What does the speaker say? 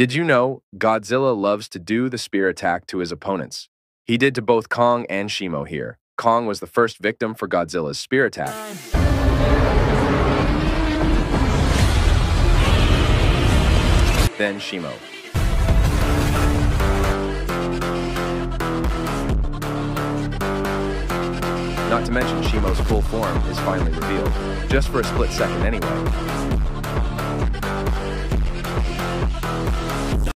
Did you know Godzilla loves to do the spear attack to his opponents? He did to both Kong and Shimo here. Kong was the first victim for Godzilla's spear attack. Then Shimo. Not to mention Shimo's full form is finally revealed, just for a split second anyway.